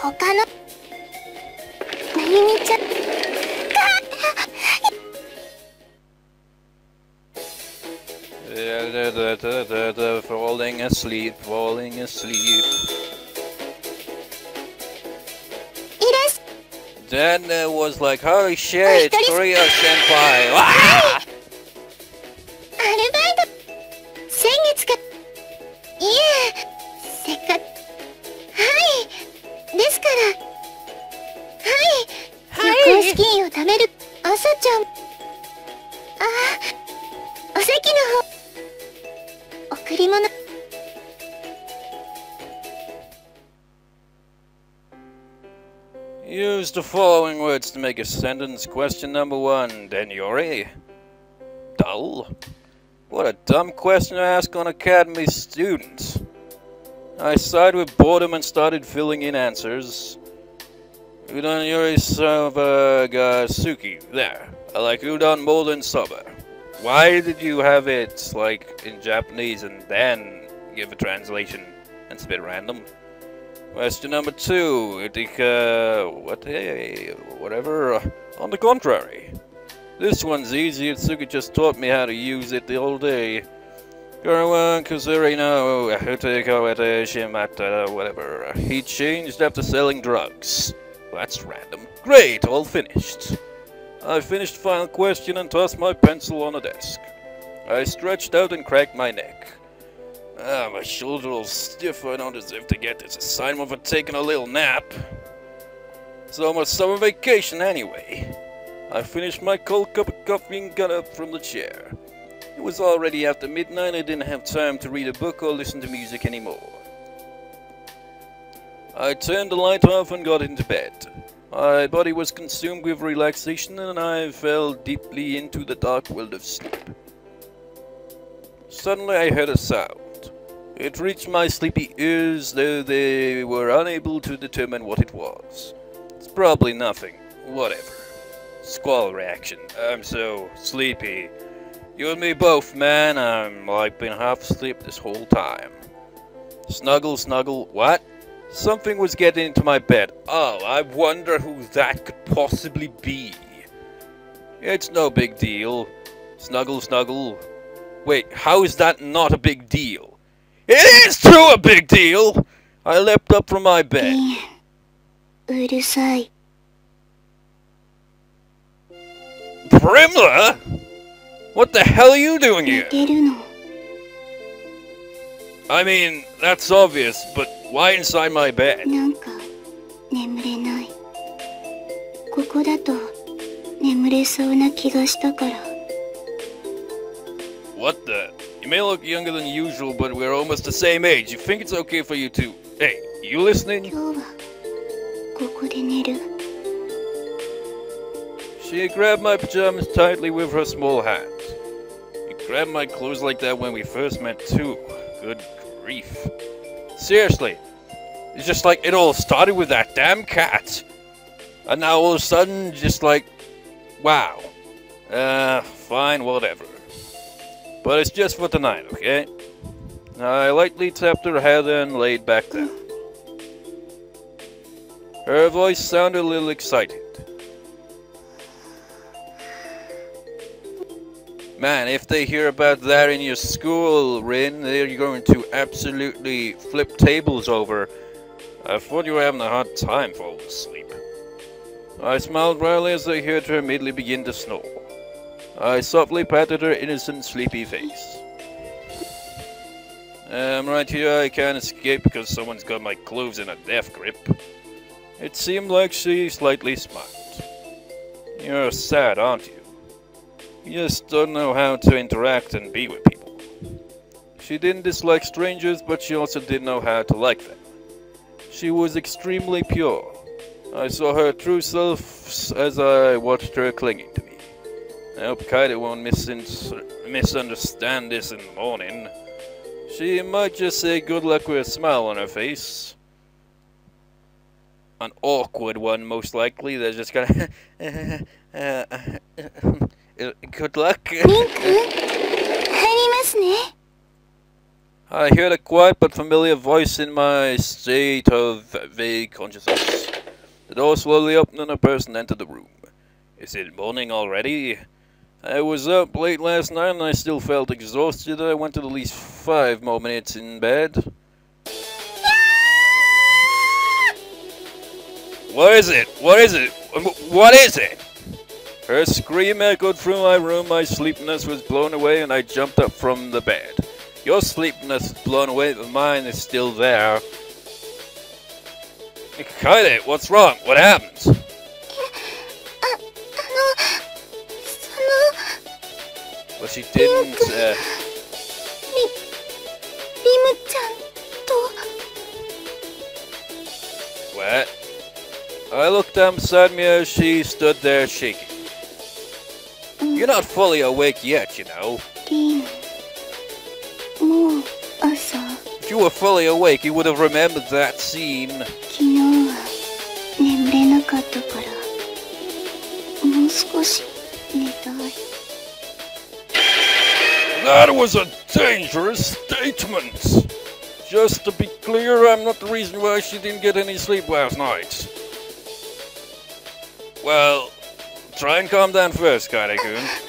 他のなゆみちゃん Falling asleep, falling asleep. いらっし Then it was like, holy shit, it's Korea Senpai. Ah! Words to make a sentence. Question number one, Deniori. Dull? What a dumb question to ask on Academy students. I sighed with boredom and started filling in answers. Udon Yuri Sabagasuki. There. I like udon more than soba. Why did you have it, like, in Japanese and then give a translation and bit random? Question number two, Itika, what, hey, whatever, on the contrary. This one's easy, Itsuki just taught me how to use it the whole day. Garawan Kuzuri no, Shimata, whatever. He changed after selling drugs. That's random. Great, all finished. I finished final question and tossed my pencil on the desk. I stretched out and cracked my neck. Ah, my shoulder all stiff. I don't deserve to get this assignment for taking a little nap. It's almost summer vacation anyway. I finished my cold cup of coffee and got up from the chair. It was already after midnight. I didn't have time to read a book or listen to music anymore. I turned the light off and got into bed. My body was consumed with relaxation and I fell deeply into the dark world of sleep. Suddenly I heard a sound. It reached my sleepy ears, though they were unable to determine what it was. It's probably nothing. Whatever. Squall reaction. I'm so sleepy. You and me both, man. I'm like been half asleep this whole time. Snuggle, snuggle. What? Something was getting into my bed. Oh, I wonder who that could possibly be. It's no big deal. Snuggle, snuggle. Wait, how is that not a big deal? It is too a big deal! I leapt up from my bed. Primula, What the hell are you doing here? I mean, that's obvious, but why inside my bed? What the? You may look younger than usual, but we're almost the same age. You think it's okay for you to... Hey, you listening? She grabbed my pajamas tightly with her small hands. You grabbed my clothes like that when we first met too. Good grief. Seriously. It's just like it all started with that damn cat. And now all of a sudden, just like, wow. Uh, fine, whatever. But it's just for tonight, okay? I lightly tapped her head and laid back down. Her voice sounded a little excited. Man, if they hear about that in your school, Rin, they're going to absolutely flip tables over. I thought you were having a hard time falling asleep. I smiled wryly as I heard her immediately begin to snore. I softly patted her innocent, sleepy face. I'm right here, I can't escape because someone's got my clothes in a death grip. It seemed like she slightly smiled. You're sad, aren't you? You just don't know how to interact and be with people. She didn't dislike strangers, but she also didn't know how to like them. She was extremely pure. I saw her true self as I watched her clinging to me. I hope Kaede won't mis misunderstand this in the morning. She might just say good luck with a smile on her face. An awkward one, most likely. They're just gonna... Uh, uh, good luck. I heard a quiet but familiar voice in my state of vague consciousness. The door slowly opened and a person entered the room. Is it morning already? I was up late last night and I still felt exhausted. I went to at least five more minutes in bed. What is it? What is it? Um, what is it? Her scream echoed through my room. My sleepiness was blown away and I jumped up from the bed. Your sleepiness is blown away, but mine is still there. Kaede, what's wrong? What happened? But she didn't. Uh, What? I looked up as she stood there shaking. You're not fully awake yet, you know. If you were fully awake, you would have remembered that scene. Today, That was a dangerous statement. Just to be clear, I'm not the reason why she didn't get any sleep last night. Well, try and calm down first, Kaide-kun. Uh,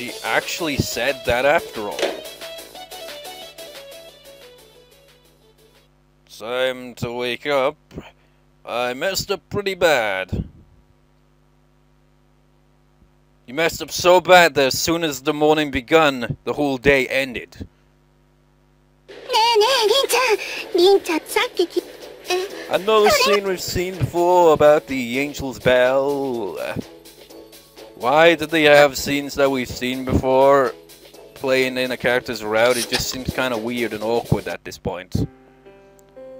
She actually said that after all. Time to wake up. I messed up pretty bad. You messed up so bad that as soon as the morning begun, the whole day ended. Another scene we've seen before about the Angel's Bell. Why did they have scenes that we've seen before playing in a character's route? It just seems kind of weird and awkward at this point.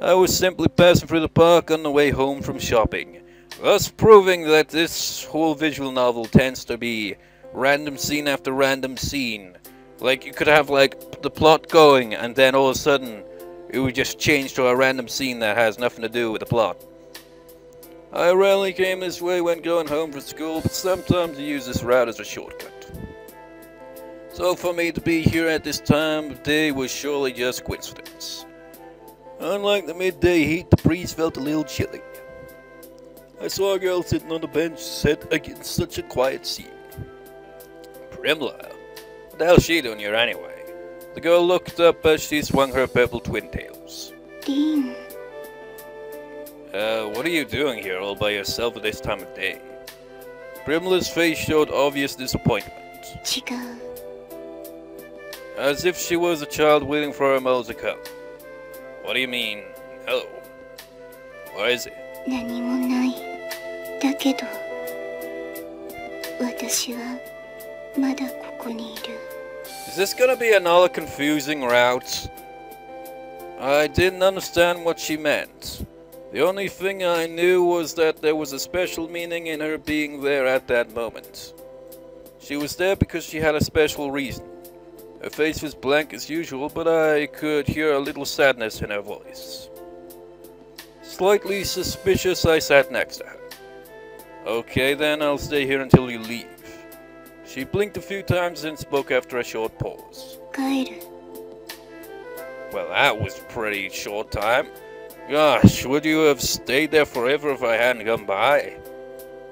I was simply passing through the park on the way home from shopping, thus proving that this whole visual novel tends to be random scene after random scene. Like, you could have, like, the plot going, and then all of a sudden, it would just change to a random scene that has nothing to do with the plot. I rarely came this way when going home from school, but sometimes I use this route as a shortcut. So for me to be here at this time of day was surely just coincidence. Unlike the midday heat, the breeze felt a little chilly. I saw a girl sitting on the bench set against such a quiet scene. Primula? What the hell's she doing here anyway? The girl looked up as she swung her purple twin tails. リン、uh, what are you doing here all by yourself at this time of day? Primula's face showed obvious disappointment. Chico. As if she was a child waiting for her mother to come. What do you mean, no? Why is it? this gonna be another confusing route? I didn't understand what she meant. The only thing I knew was that there was a special meaning in her being there at that moment. She was there because she had a special reason. Her face was blank as usual, but I could hear a little sadness in her voice. Slightly suspicious, I sat next to her. Okay, then I'll stay here until you leave. She blinked a few times and spoke after a short pause. 帰る。Well, that was pretty short time. Gosh, would you have stayed there forever if I hadn't come by?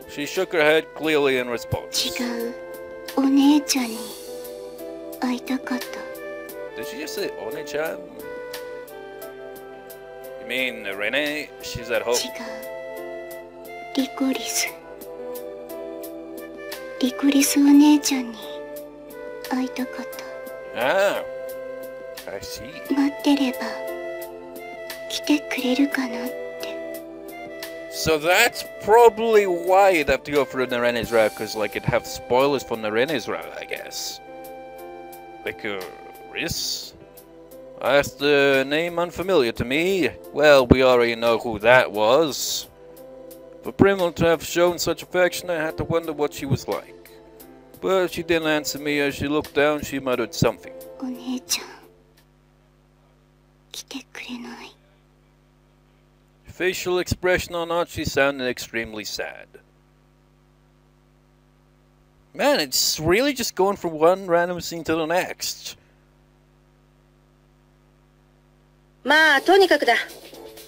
She shook her head clearly in response. 違う。お姉ちゃんに、会いたかった。 Did she just say One-chan? You mean Rene? She's at home. 違う。リコリス。リコリスお姉ちゃんに、会いたかった。 Ah, I see. 待ってれば、 so that's probably why you'd have to go through Nerine's route, because like it'd have spoilers for Nerine's route, I guess. Like, uh, That's the name unfamiliar to me. Well, we already know who that was. For Brimlin to have shown such affection, I had to wonder what she was like. But she didn't answer me as she looked down, she muttered something. お姉ちゃん来てくれない Facial expression on Archie sounded extremely sad. Man, it's really just going from one random scene to the next. まあとにかくだ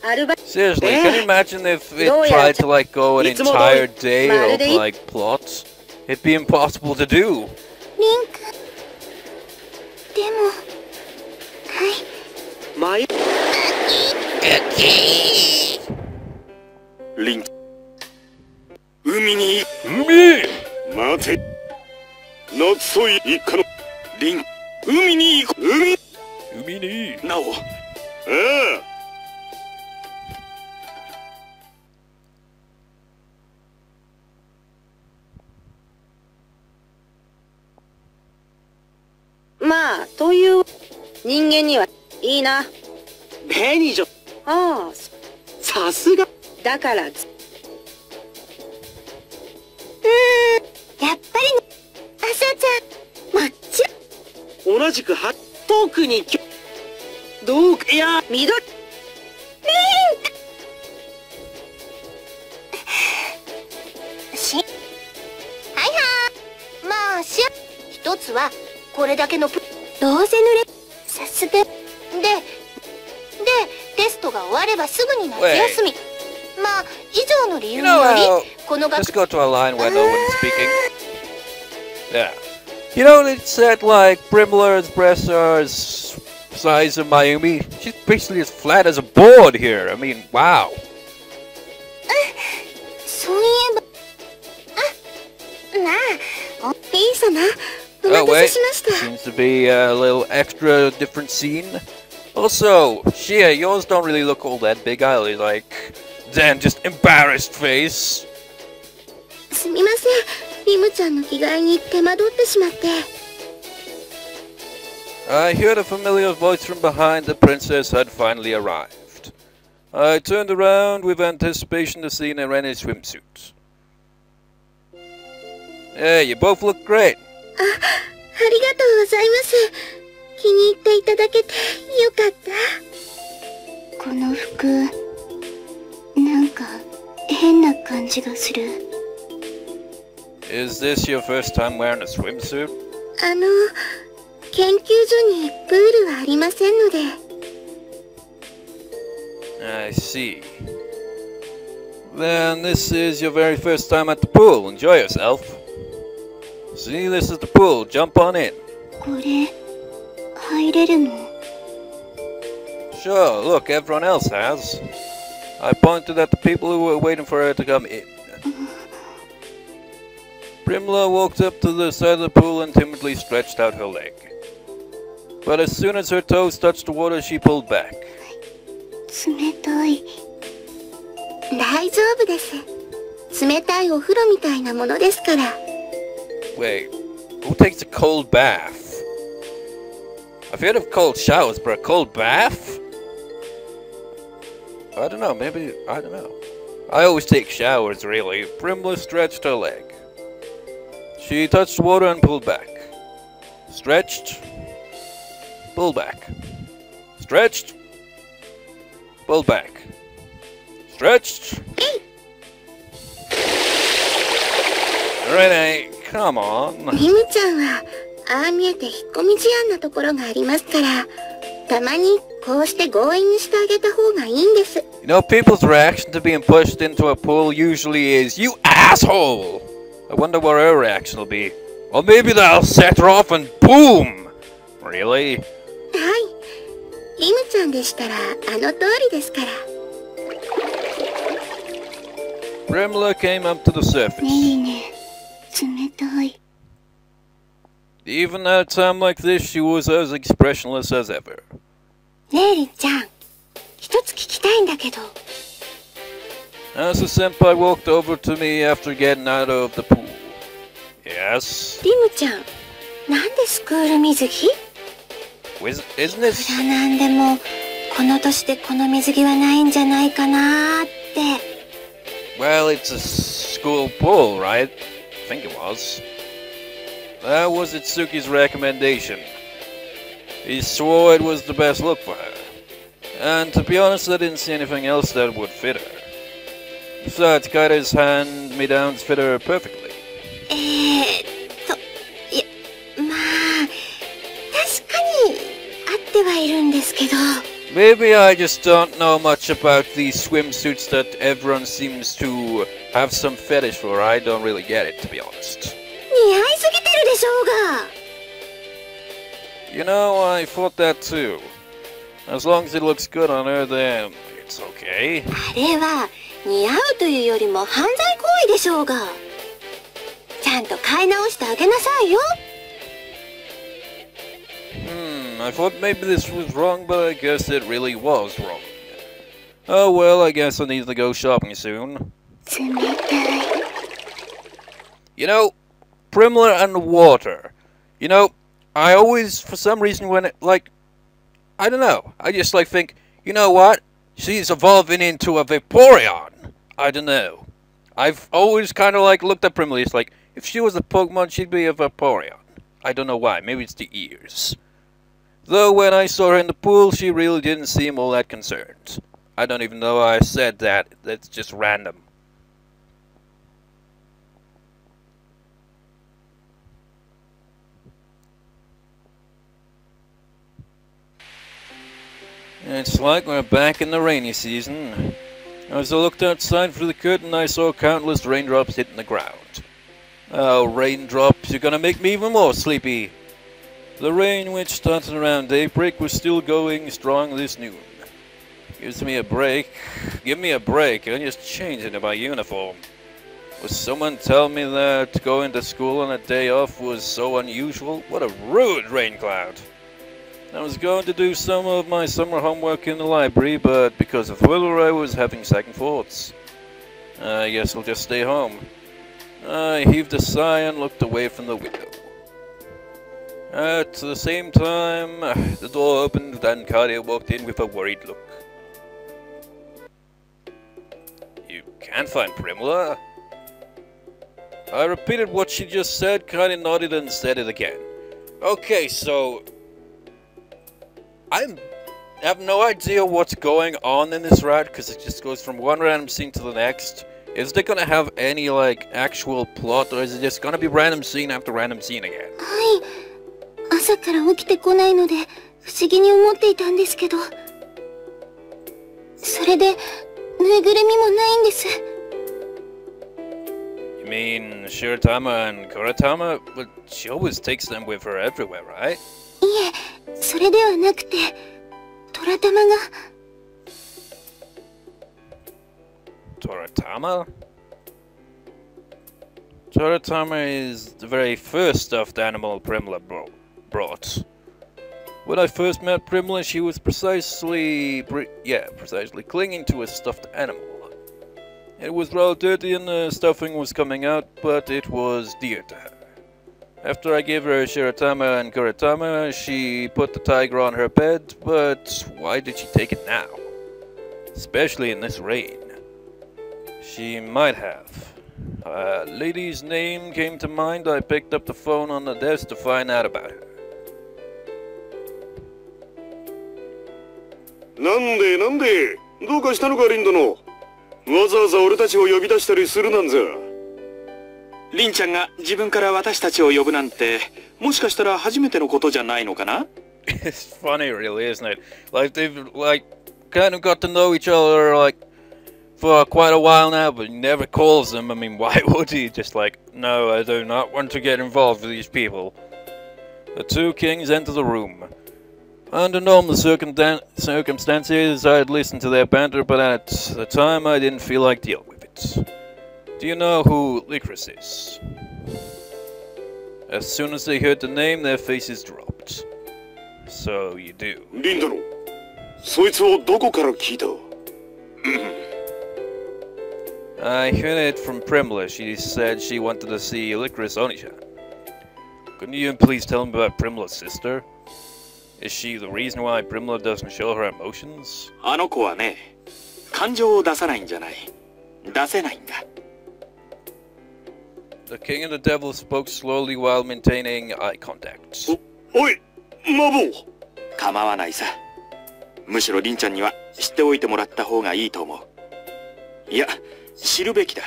アルバ Seriously, Eh. can you imagine if it No, yeah, tried to like go an it's more entire like- day Matter of they- like plots? It'd be impossible to do. リンクでもはいマイ リン。海に Me! 待て。夏ソイ一家の。リン。海に行く。海。Umini. なお。ああまあという。人間にはいいな。紅女ああさすが。だから。ずやっぱり。ね朝ちゃん。もちろん同じくは。特にきょ。どうか。いや。緑。し。はいはい。まあし一つはこれだけのプ。どうせ濡れ。さすがトが終わればすぐに夏休み。まあ、以上の理由により、この学 Just go to a line where no one's speaking. Yeah. You know, it said like Primula's Bresser's size of Miami. She's basically as flat as a board here. I mean, wow. Oh, wait. Seems to be a little extra different scene. Also, Sia, yours don't really look all that big either, like... Then just embarrassed face. I heard a familiar voice from behind. The princess had finally arrived. I turned around with anticipation to see her in a swimsuit. Hey, you both look great. Ah, あ、ありがとうございます。気に入っていただけてよかったこの服なんか変な感じがする Is this your first time wearing a swimsuit? あの研究所にプールはありませんので I see. Then this is your very first time at the pool. Enjoy yourself. See, this is the pool. Jump on in. これ入れるの Sure, look, everyone else has. I pointed at the people who were waiting for her to come in. Primula walked up to the side of the pool and timidly stretched out her leg. But as soon as her toes touched the water, she pulled back. 冷たい。大丈夫です。冷たいお風呂みたいなものですから。Wait, who takes a cold bath? I've heard of cold showers, but a cold bath? I don't know, maybe, I don't know. I always take showers, really. Primula stretched her leg. She touched water and pulled back. Stretched. Pulled back. Stretched. Pulled back. Stretched. Renee, come on. ああ見えて引っ込み思案なところがありますからたまにこうして強引にしてあげた方がいいんです You know, people's reaction to being pushed into a pool usually is, You asshole! I wonder what her reaction will be. Or maybe that'll set her off and boom! Really? はいリムちゃんでしたらあの通りですから Brimla came up to the surface. ねえねえ冷たい Even at a time like this, she was as expressionless as ever. ねえりんちゃん一つ聞きたいんだけど As the senpai walked over to me after getting out of the pool. Yes? リムちゃんなんでスクール水着 Wiz- Isn't it? いくらなんでもこの年でこの水着はないんじゃないかなーって Well, it's a school pool, right? I think it was. That was Itsuki's recommendation. He swore it was the best look for her. And to be honest, I didn't see anything else that would fit her. Besides, Kaede's hand-me-downs fit her perfectly. Maybe I just don't know much about these swimsuits that everyone seems to have some fetish for. I don't really get it, to be honest. すぎてるでしょうが You know, I thought that too. As long as it looks good on her, then it's okay. あれは似合うというよりも犯罪行為でしょうがちゃんと買い直してあげなさいよ Hmm, I thought maybe this was wrong, but I guess it really was wrong. Oh well, I guess I need to go shopping soon. 冷たい You know, Primula and water. You know, I always, for some reason, when it, like, I don't know, I just, like, think, you know what? She's evolving into a Vaporeon. I don't know. I've always kind of, like, looked at Primula, it's like, if she was a Pokemon, she'd be a Vaporeon. I don't know why, maybe it's the ears. Though when I saw her in the pool, she really didn't seem all that concerned. I don't even know why I said that, that's just random. It's like we're back in the rainy season. As I looked outside through the curtain, I saw countless raindrops hitting the ground. Oh, raindrops, you're gonna make me even more sleepy. The rain, which started around daybreak, was still going strong this noon. Gives me a break. Give me a break. I'm just changing into my uniform. Would someone tell me that going to school on a day off was so unusual? What a rude rain cloud. I was going to do some of my summer homework in the library, but because of the I was having second thoughts. I guess I'll just stay home. I heaved a sigh and looked away from the window. At the same time, the door opened and Kaede walked in with a worried look. You can't find Primula? I repeated what she just said, Kaede nodded and said it again. Okay, so I have no idea what's going on in this ride because it just goes from one random scene to the next. Is they gonna have any like actual plot or is it just gonna be random scene after random scene again? はい。朝から起きてこないので不思議に思っていたんですけど、それでぬいぐるみもないんです。You mean Shiratama and Kurotama? Well, she always takes them with her everywhere, right? いえ。それではなくて虎玉が Toratama? Is the very first animal Primula brought. When I first met Primula, she was precisely, yeah, precisely clinging to a stuffed animal. It was rather dirty and the stuffing was coming out, but it was dear to her. After I gave her Shiratama and Kurotama, she put the tiger on her bed, but why did she take it now? Especially in this rain. She might have. A lady's name came to mind, I picked up the phone on the desk to find out about her. なんでなんでどうかしたのかリンドのわざわざ俺たちを呼び出したりするなんざリンちゃんが自分から私たちを呼ぶなんてもしかしたら初めてのことじゃないのかな it's funny, really, isn't it? Like they've like kind of got to know each other like for quite a while now, but he never calls them. I mean, why would he? Just like, no, I do not want to get involved with these people. The two kings enter the room. Under normal circumdan- circumstances, I'd listen to their banter, but at the time, I didn't feel like dealing with it. Do you know who Lycoris is? As soon as they heard the name, their faces dropped. So you do. リンドロ、そいつをどこから聞いた I heard it from Primula. She said she wanted to see Lycoris Onisha. Couldn't you please tell him about Primula's sister? Is she the reason why Primula doesn't show her emotions? あの子はね、感情を出さないんじゃない。出せないんだ。The king and the devil spoke slowly while maintaining eye contact. おいマボ構わないさむしろリンちゃんには 知っておいてもらった方がいいと思ういや知るべきだ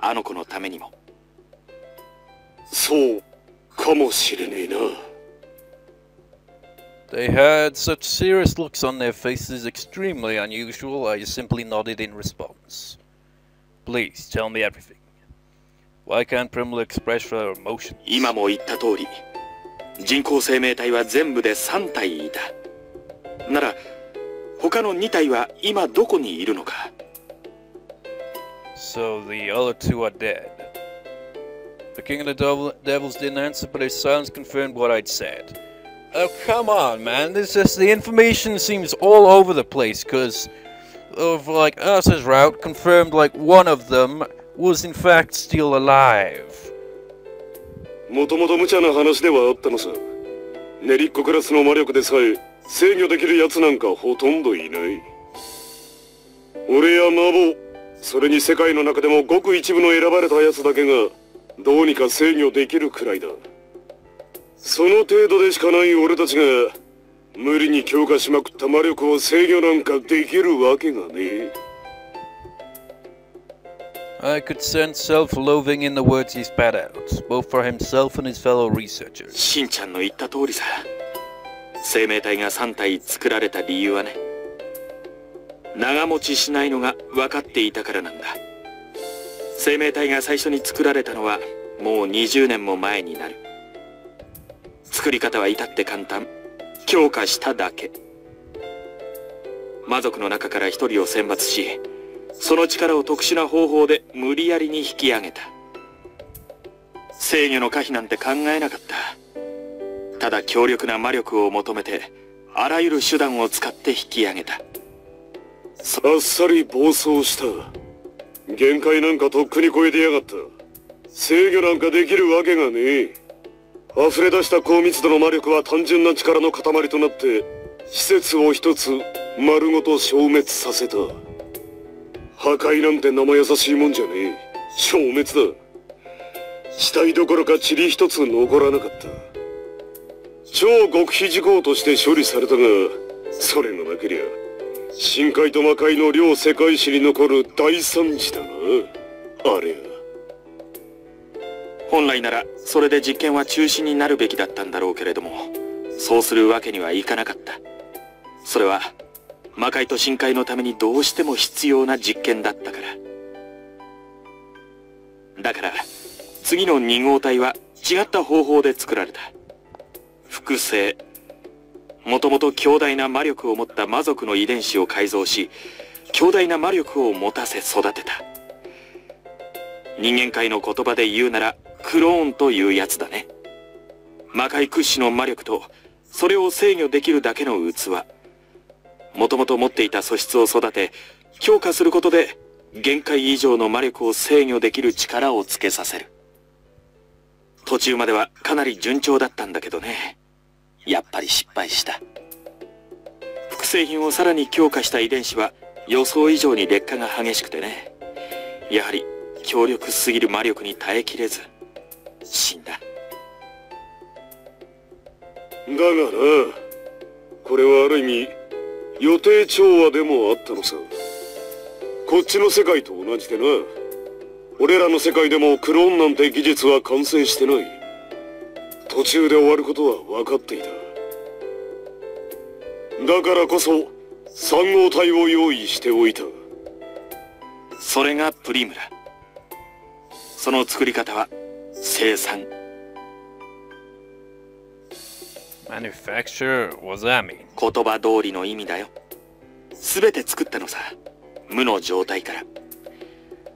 あの子のためにもそうかもしれねえな They had such serious looks on their faces, extremely unusual. I simply nodded in response. Please tell me everything. Why can't Primla express her emotions? 今も言った通り人工生命体は全部で3体いたなら他の2体は今どこにいるのか So the other two are dead. The King of the Devil- Devils didn't answer, but his silence confirmed what I'd said. Oh, come on, man. This just the information seems all over the place, because of like Ursa's route confirmed like one of them was in fact still alive. もともと無茶な話ではあったのさ。練りっこクラスの魔力でさえ制御できる奴なんかほとんどいない。俺や魔法それに世界の中でもごく一部の選ばれた奴だけがどうにか制御できるくらいだ。その程度でしかない俺たちが無理に強化しまくった魔力を制御なんかできるわけがねえ。I could sense self-loathing in the words he spat out, both for himself and his fellow researchers. しんちゃんの言った通りさ。生命体が3体作られた理由はね。長持ちしないのが分かっていたからなんだ。生命体が最初に作られたのはもう20年も前になる。作り方は至って簡単。強化しただけ。魔族の中から一人を選抜しその力を特殊な方法で無理やりに引き上げた。制御の可否なんて考えなかった。ただ強力な魔力を求めてあらゆる手段を使って引き上げた。あっさり暴走した。限界なんかとっくに超えてやがった。制御なんかできるわけがねえ。溢れ出した高密度の魔力は単純な力の塊となって施設を一つ丸ごと消滅させた。破壊なんて生優しいもんじゃねえ。消滅だ。死体どころか塵一つ残らなかった。超極秘事項として処理されたがそれがなけりゃ深海と魔界の両世界史に残る大惨事だな。あれや。本来ならそれで実験は中止になるべきだったんだろうけれどもそうするわけにはいかなかった。それは魔界と深海のためにどうしても必要な実験だったから。だから次の2号体は違った方法で作られた。複製。もともと強大な魔力を持った魔族の遺伝子を改造し強大な魔力を持たせ育てた。人間界の言葉で言うならクローンというやつだね。魔界屈指の魔力とそれを制御できるだけの器。もともと持っていた素質を育て強化することで限界以上の魔力を制御できる力をつけさせる。途中まではかなり順調だったんだけどね。やっぱり失敗した。複製品をさらに強化した遺伝子は予想以上に劣化が激しくてね。やはり強力すぎる魔力に耐えきれず死んだ。だがな。これはある意味予定調和でもあったのさ。こっちの世界と同じでな。俺らの世界でもクローンなんて技術は完成してない。途中で終わることは分かっていた。だからこそ3号隊を用意しておいた。それがプリムラ。その作り方は生産。Manufacture? was that mean? 言葉通りの意味だよ。全て作ったのさ。無の状態から。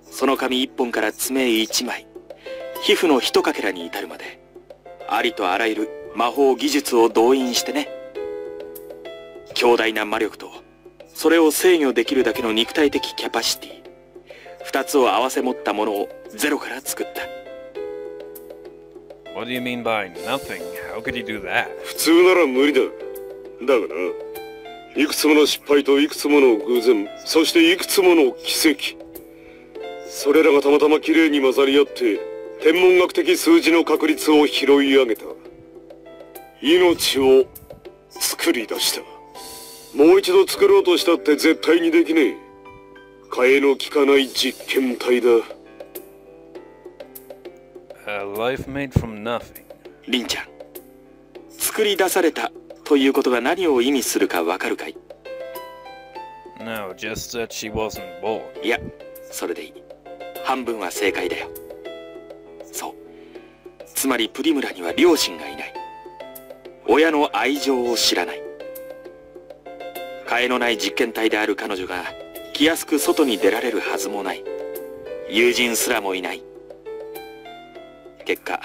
その紙一本から爪一枚。皮膚の一かけらに至るまで。ありとあらゆる魔法技術を動員してね。強大な魔力とそれを制御できるだけの肉体的キャパシティ二つを合わせ持ったものをゼロから作った。What do you mean by nothing? How could you do that? 普通なら無理だ。だがないくつもの失敗といくつもの偶然そしていくつもの奇跡。それらがたまたま綺麗に混ざり合って天文学的数字の確率を拾い上げた。命を作り出した。もう一度作ろうとしたって絶対にできねえ。替えの利かない実験体だ。A life made from nothing. リンちゃん。作り出されたということが何を意味するかわかるかい？No, just that she wasn't born. いやそれでいい。半分は正解だよ。そう。つまりプリムラには両親がいない。親の愛情を知らない。替えのない実験体である彼女が気安く外に出られるはずもない。友人すらもいない結果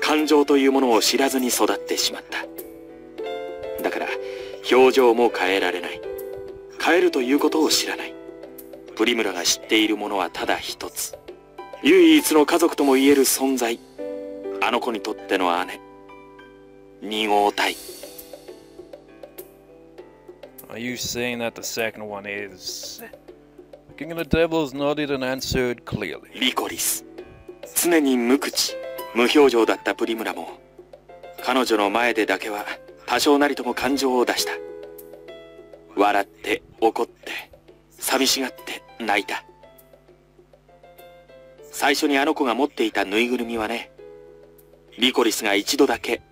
感情というものを知らずに育ってしまった。だから表情も変えられない。変えるということを知らない。プリムラが知っているものはただ一つ。唯一の家族とも言える存在。あの子にとっての姉。二号体。Are you saying that the second one is? King of the Devils nodded and answered clearly. リコリス常に無口無表情だったプリムラも彼女の前でだけは多少なりとも感情を出した。笑って怒って寂しがって泣いた。最初にあの子が持っていたぬいぐるみはねリコリスが一度だけ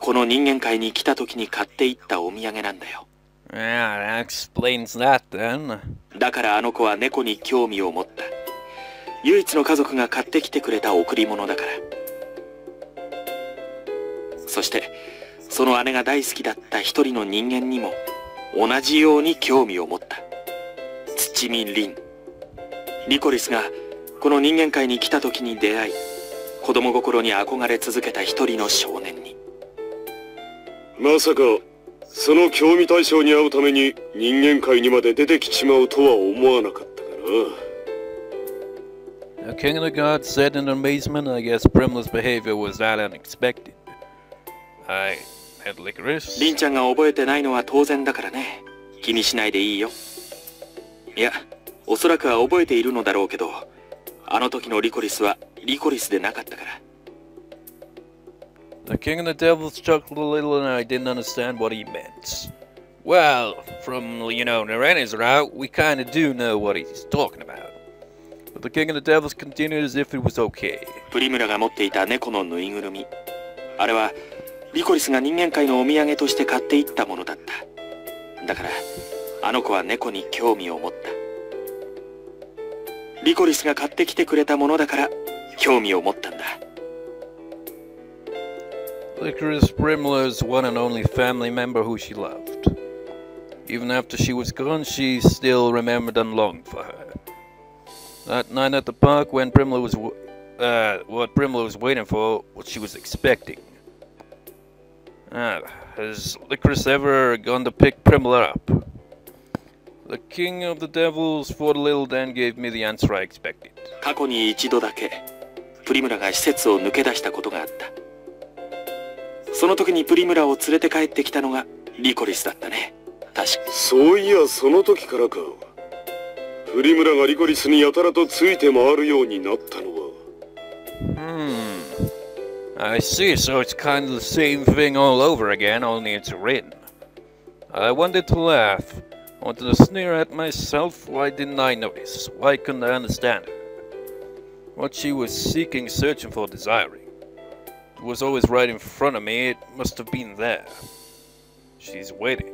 この人間界に来た時に買っていったお土産なんだよ。Yeah, that explains that then. だからあの子は猫に興味を持った唯一の家族が買ってきてくれた贈り物だから。そしてその姉が大好きだった一人の人間にも同じように興味を持った。土見凛リコリスがこの人間界に来た時に出会い子供心に憧れ続けた一人の少年に。まさかその興味対象に会うために人間界にまで出てきちまうとは思わなかったかな。The king of the gods said in amazement, I guess Brimless behavior was not unexpected. I had Lycoris. リンちゃんが覚えてないのは当然だからね。気にしないでいいよ。いや、おそらくは覚えているのだろうけど、あの時のリコリスはリコリスでなかったから。The king and the devils chuckled a little and I didn't understand what he meant. Well, from, you know, Nerine's route, we kinda do know what he's talking about. But the king and the devils continued as if it was okay. プリムラが持っていた猫のぬいぐるみ。あれはリコリスが人間界のお土産として買っていったものだった。だからあの子は猫に興味を持った。リコリスが買ってきてくれたものだから興味を持ったんだ。Lycoris Primula's one and only family member who she loved. Even after she was gone, she still remembered and longed for her. That night at the park, when Primler was, w- uh, what Primler was waiting for, what she was expecting. Ah, has Licorice ever gone to pick Primler up? The King of the Devils, for the little Dan, gave me the answer I expected. 過去に一度だけプリムラが施設を抜け出したことがあったその時にプリムラを連れて帰ってきたのがリコリスだったね確かそういやその時からか プリムラがリコリスにやたらとついて回るようになったのは Hmm. I see, so it's kind of the same thing all over again, only it's written. I wanted to laugh. I wanted to sneer at myself. Why didn't I notice? Why couldn't I understand her? What she was seeking, searching for, desiring. It was always right in front of me. It must have been there. She's waiting.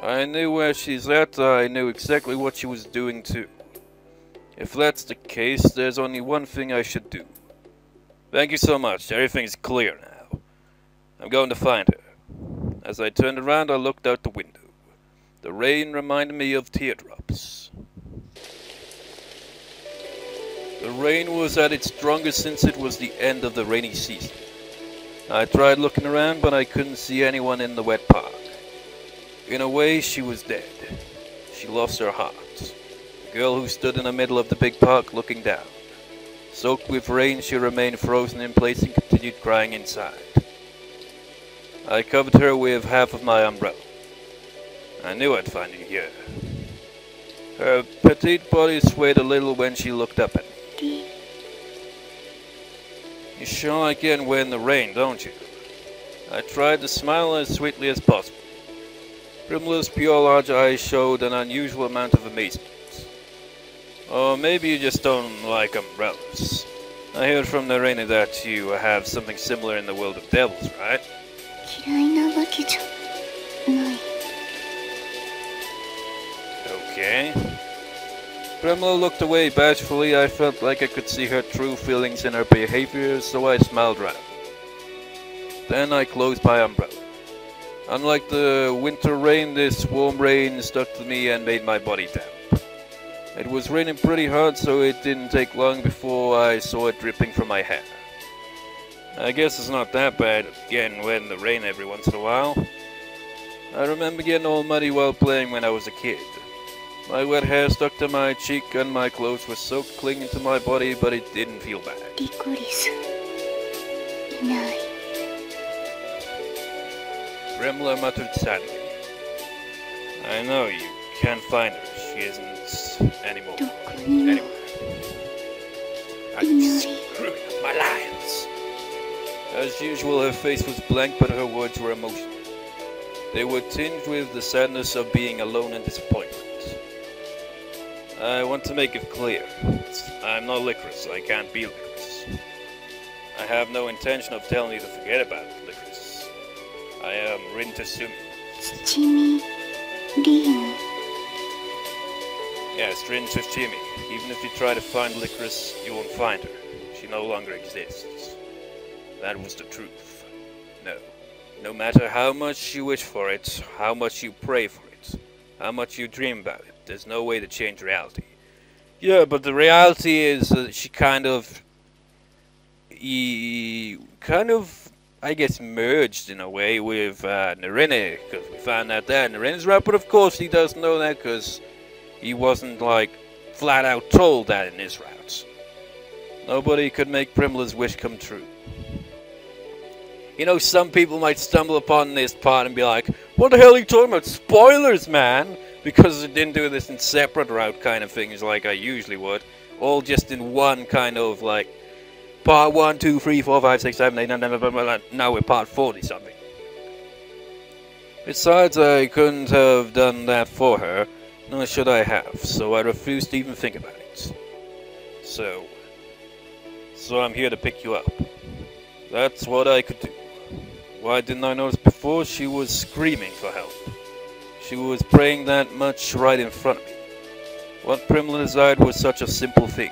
I knew where she's at. I knew exactly what she was doing too. If that's the case, there's only one thing I should do. Thank you so much. Everything's clear now. I'm going to find her. As I turned around, I looked out the window. The rain reminded me of teardrops. The rain was at its strongest since it was the end of the rainy season. I tried looking around, but I couldn't see anyone in the wet park. In a way, she was dead. She lost her heart. The girl who stood in the middle of the big park looking down. Soaked with rain, she remained frozen in place and continued crying inside. I covered her with half of my umbrella. I knew I'd find you here. Her petite body swayed a little when she looked up at me. You sure like getting wet in the rain, don't you? I tried to smile as sweetly as possible. Primula's pure large eyes showed an unusual amount of amazement. Or maybe you just don't like umbrellas. I heard from Nerine that you have something similar in the world of devils, right? Okay. Primula looked away bashfully. I felt like I could see her true feelings in her behavior, so I smiled round. Then I closed my umbrella. Unlike the winter rain, this warm rain stuck to me and made my body damp. It was raining pretty hard, so it didn't take long before I saw it dripping from my hair. I guess it's not that bad getting wet in the rain every once in a while. I remember getting all muddy while playing when I was a kid. My wet hair stuck to my cheek and my clothes were soaked clinging to my body, but it didn't feel bad. Primula muttered sadly. I know you can't find her. She isn't anymore. Anywhere. I'm screwing up my lines. As usual, her face was blank, but her words were emotional. They were tinged with the sadness of being alone and disappointment. I want to make it clear. I'm not Lycoris. I can't be Lycoris. I have no intention of telling you to forget about it. I am Rin Tsuchimi. Tsuchimi Rin. Yes, Rin Tsuchimi. Even if you try to find Lycoris, you won't find her. She no longer exists. That was the truth. No. No matter how much you wish for it, how much you pray for it, how much you dream about it, there's no way to change reality. Yeah, but the reality is that she kind of... E kind of I guess, merged in a way with uh, because we found out that Nerine's right, but of course he doesn't know that because he wasn't like flat out told that in his routes. Nobody could make Primula's wish come true. You know, some people might stumble upon this part and be like, what the hell are you talking about? Spoilers, man! Because I didn't do this in separate route kind of things like I usually would. All just in one kind of like, part 1, 2, 3, 4, 5, 6, 7, 8, 9, 10, 11, 12, now we're part 40 something. Besides, I couldn't have done that for her, nor should I have, so I refused to even think about it. So, so I'm here to pick you up. That's what I could do. Why didn't I notice before? She was screaming for help. She was praying that much right in front of me. What Primula desired was such a simple thing.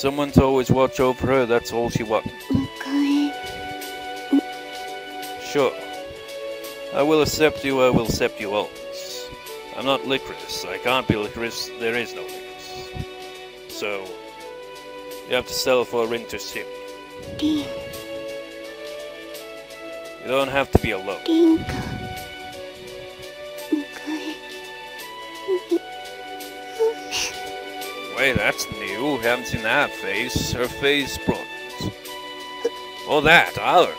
Someone to always watch over her, that's all she wants. Sure. I will accept you, I will accept you all. I'm not Lycoris. I can't be Lycoris. There is no Lycoris. So, you have to sell for a ring to ship. You don't have to be alone. Wait, that's new. Haven't seen that face. Her face broadened. Oh, that, other.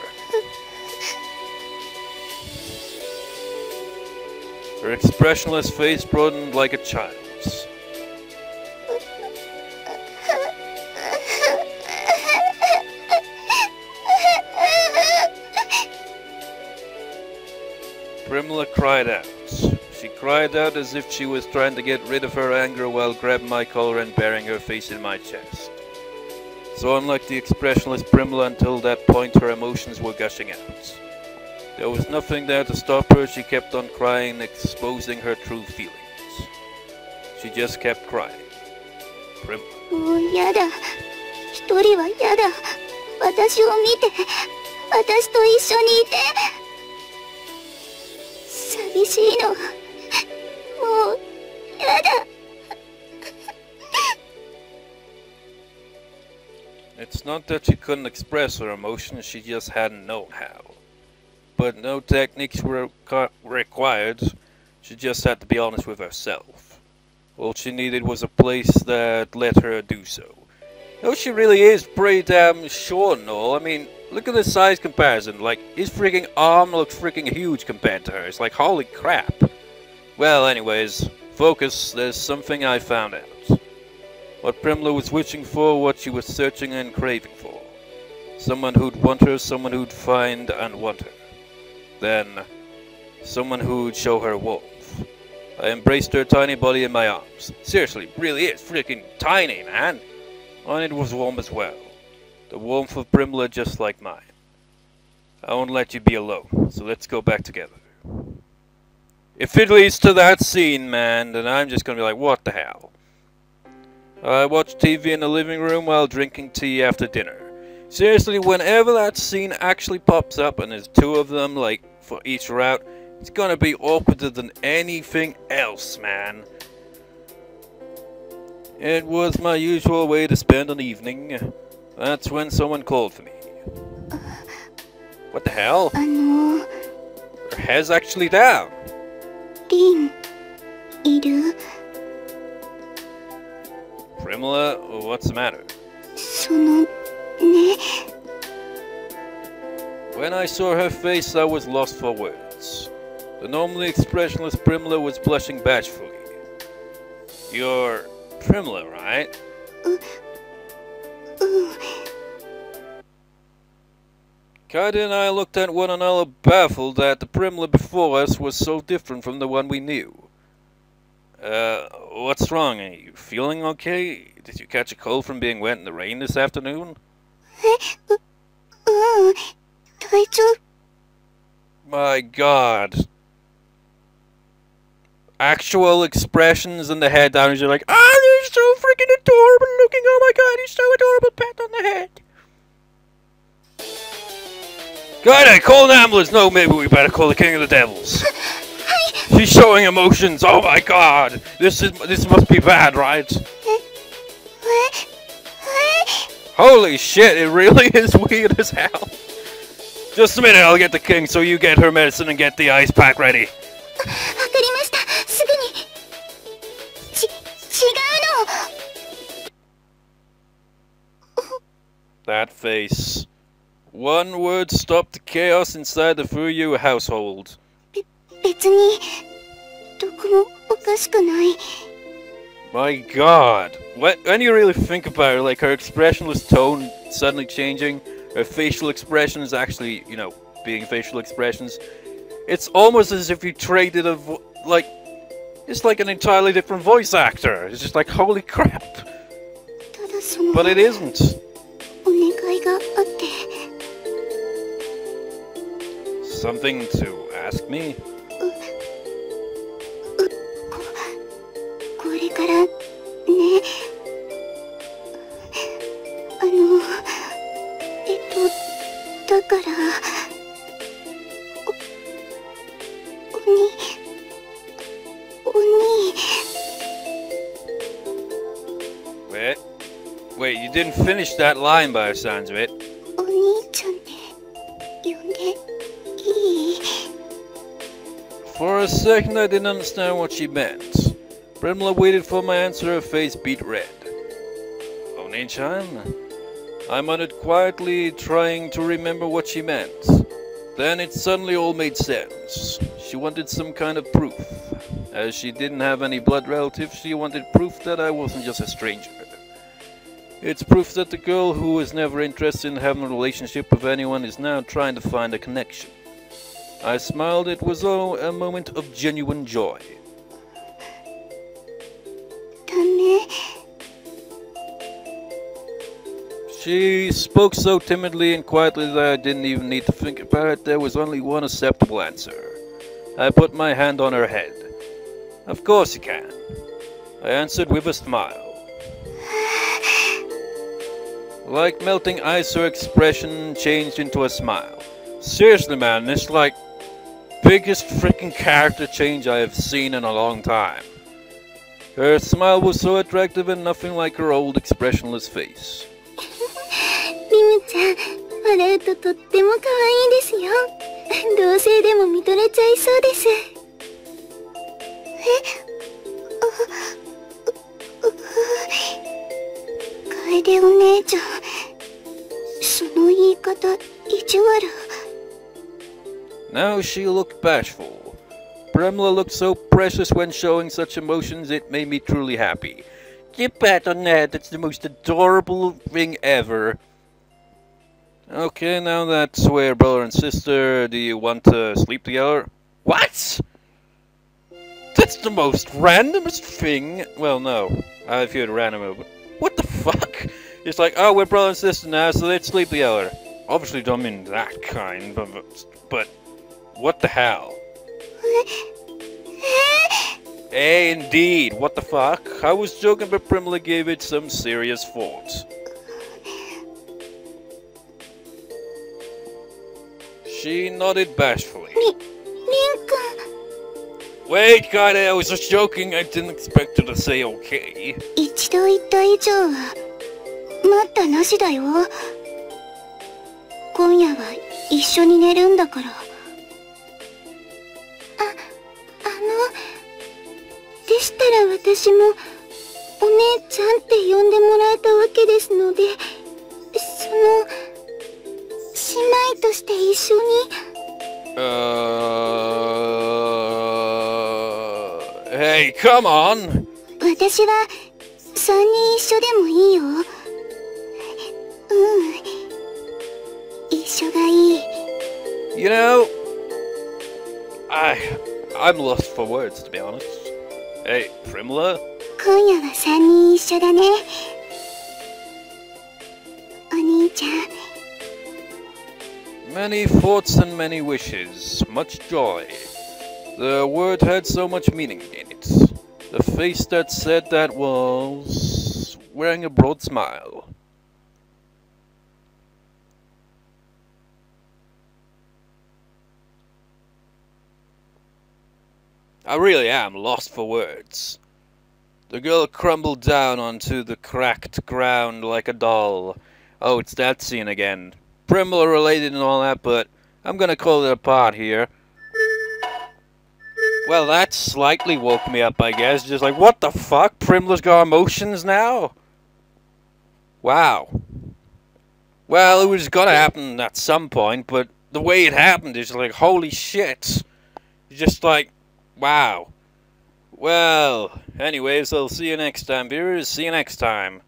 Her expressionless face broadened like a child's. cried out as if she was trying to get rid of her anger while grabbing my collar and burying her face in my chest. So unlike the expressionless Primula until that point her emotions were gushing out. There was nothing there to stop her, she kept on crying, exposing her true feelings. She just kept crying. Primula. Oh, yada. 一人はやだ。私を見て、私と一緒にいて。寂しいの。もうやだ It's not that she couldn't express her emotions, she just hadn't known how. But no techniques were requ- required, she just had to be honest with herself. All she needed was a place that let her do so. No, she really is pretty damn short and all. I mean, look at the size comparison. Like, his freaking arm looks freaking huge compared to hers. Like, holy crap. Well, anyways, focus, there's something I found out. What Primula was wishing for, what she was searching and craving for. Someone who'd want her, someone who'd find and want her. Then, Someone who'd show her warmth. I embraced her tiny body in my arms. Seriously, really is freaking tiny, man. And it was warm as well. The warmth of Primula just like mine. I won't let you be alone, so let's go back together. If it leads to that scene, man, then I'm just gonna be like, what the hell? I watch TV in the living room while drinking tea after dinner. Seriously, whenever that scene actually pops up and there's two of them, like, for each route, it's gonna be awkwarder than anything else, man. It was my usual way to spend an evening. That's when someone called for me. Uh, what the hell? Her hair's actually down. リンいる Primula, what's the matter? そのね When I saw her face, I was lost for words. The normally expressionless Primla was blushing bashfully. You're Primla, right? Kaede and I looked at one another baffled that the Primula before us was so different from the one we knew. Uh, what's wrong? Are you feeling okay? Did you catch a cold from being wet in the rain this afternoon? My god. Actual expressions in the head down you're like, oh, he's so freaking adorable looking, oh my god, he's so adorable, pat on the head. God, I call an ambulance. No, maybe we better call the king of the devils. She's showing emotions. Oh my god. This is this must be bad, right? Holy shit, it really is weird as hell. Just a minute, I'll get the king so you get her medicine and get the ice pack ready. That face. One word stopped the chaos inside the Fuyou household. My God! What, when you really think about it, like her expressionless tone suddenly changing, her facial expressions actually, you know, being facial expressions, it's almost as if you traded a like, it's like an entirely different voice actor. It's just like holy crap. But it isn't. Something to ask me? これからねあのえっとだからお鬼鬼 Wait. Wait, you didn't finish that line by the sounds of it. Second, I didn't understand what she meant. Primula waited for my answer, her face beat red. Oni-chan? I muttered quietly, trying to remember what she meant. Then it suddenly all made sense. She wanted some kind of proof. As she didn't have any blood relatives, she wanted proof that I wasn't just a stranger. It's proof that the girl who was never interested in having a relationship with anyone is now trying to find a connection. I smiled. It was oh, a moment of genuine joy. She spoke so timidly and quietly that I didn't even need to think about it. There was only one acceptable answer. I put my hand on her head. Of course you can. I answered with a smile. Like melting ice, her expression changed into a smile. Seriously, man, it's like biggest freaking character change I have seen in a long time. Her smile was so attractive and nothing like her old expressionless face. リムちゃん笑うととっても可愛いですよ同性でも見とれちゃいそうですえあうう楓お姉ちゃんその言い方意地悪 Now she looked bashful. Primula looked so precious when showing such emotions, it made me truly happy. Give pat on that, that's the most adorable thing ever. Okay, now that's we're brother and sister. Do you want to sleep together? What? That's the most randomest thing. Well, no. I feel random, but what the fuck? It's like, oh, we're brother and sister now, so let's sleep together. Obviously, don't mean that kind, but, but what the hell? hey, indeed, what the fuck? I was joking, but Primula gave it some serious thought. She nodded bashfully. Wait, Kaede, I was just joking. I didn't expect her to say okay. 一度言った以上は、待ったなしだよ。今夜は一緒に寝るんだから。でしたら私もお姉ちゃんって呼んでもらえたわけですのでその姉妹として一緒に。Uh, hey, come on. 私は三人一緒でもいいよ。うん。一緒がいい。You know, I, I'm lost for words, to be honest. Hey, Primula? Many thoughts and many wishes, much joy. The word had so much meaning in it. The face that said that was wearing a broad smile. I really am lost for words. The girl crumbled down onto the cracked ground like a doll. Oh, it's that scene again. Primula related and all that, but I'm gonna call it a part here. Well, that slightly woke me up, I guess. Just like, what the fuck? Primula's got emotions now? Wow. Well, it was gonna happen at some point, but the way it happened is like, holy shit. Just like, wow. Well, anyways, I'll see you next time, viewers. See you next time.